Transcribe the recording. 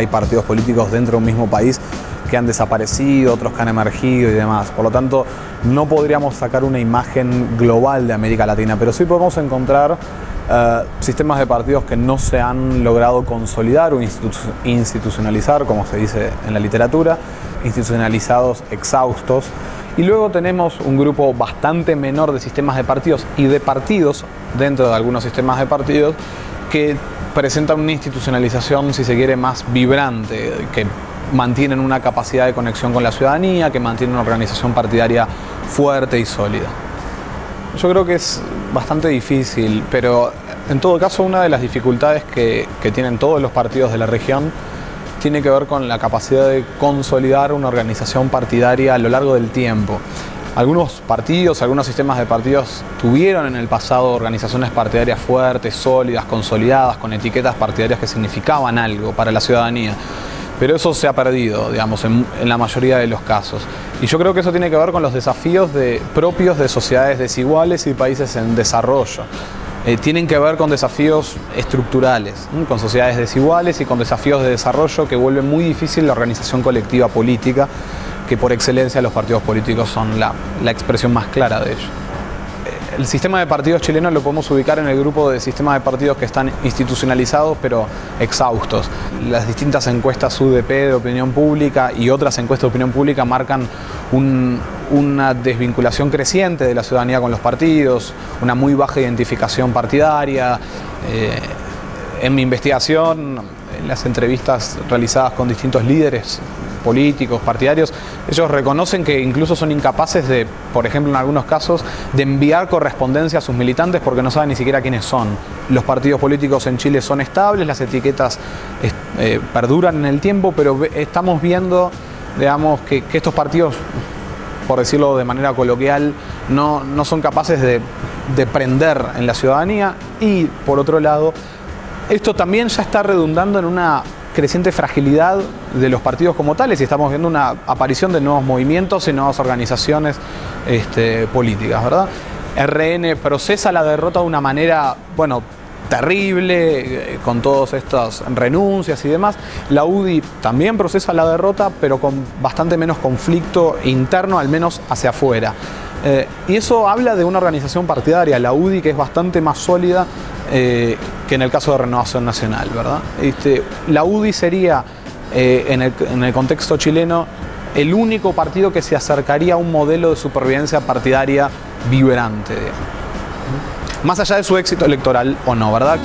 hay partidos políticos dentro de un mismo país que han desaparecido, otros que han emergido y demás. Por lo tanto, no podríamos sacar una imagen global de América Latina, pero sí podemos encontrar eh, sistemas de partidos que no se han logrado consolidar o institucionalizar, como se dice en la literatura, institucionalizados exhaustos. Y luego tenemos un grupo bastante menor de sistemas de partidos y de partidos dentro de algunos sistemas de partidos que presentan una institucionalización, si se quiere, más vibrante, que mantienen una capacidad de conexión con la ciudadanía, que mantienen una organización partidaria fuerte y sólida. Yo creo que es bastante difícil, pero en todo caso una de las dificultades que, tienen todos los partidos de la región tiene que ver con la capacidad de consolidar una organización partidaria a lo largo del tiempo. Algunos partidos, algunos sistemas de partidos tuvieron en el pasado organizaciones partidarias fuertes, sólidas, consolidadas, con etiquetas partidarias que significaban algo para la ciudadanía pero eso se ha perdido, digamos, en, la mayoría de los casos. Y yo creo que eso tiene que ver con los desafíos de, propios de sociedades desiguales y países en desarrollo. Eh, tienen que ver con desafíos estructurales, con sociedades desiguales y con desafíos de desarrollo que vuelven muy difícil la organización colectiva política, que por excelencia los partidos políticos son la, la expresión más clara de ello el sistema de partidos chilenos lo podemos ubicar en el grupo de sistemas de partidos que están institucionalizados pero exhaustos. Las distintas encuestas UDP de opinión pública y otras encuestas de opinión pública marcan una desvinculación creciente de la ciudadanía con los partidos, una muy baja identificación partidaria. Eh, en mi investigación, en las entrevistas realizadas con distintos líderes políticos, partidarios, ellos reconocen que incluso son incapaces de, por ejemplo en algunos casos, de enviar correspondencia a sus militantes porque no saben ni siquiera quiénes son. Los partidos políticos en Chile son estables, las etiquetas eh, perduran en el tiempo, pero estamos viendo, digamos, que, estos partidos, por decirlo de manera coloquial, no, no son capaces de, de prender en la ciudadanía y, por otro lado, esto también ya está redundando en una creciente fragilidad de los partidos como tales y estamos viendo una aparición de nuevos movimientos y nuevas organizaciones este, políticas, ¿verdad? RN procesa la derrota de una manera, bueno, terrible, eh, con todas estas renuncias y demás. La UDI también procesa la derrota, pero con bastante menos conflicto interno, al menos hacia afuera. Eh, y eso habla de una organización partidaria, la UDI, que es bastante más sólida eh, que en el caso de Renovación Nacional, ¿verdad? Este, la UDI sería, eh, en, el, contexto chileno, el único partido que se acercaría a un modelo de supervivencia partidaria vibrante, más allá de su éxito electoral o no, ¿verdad?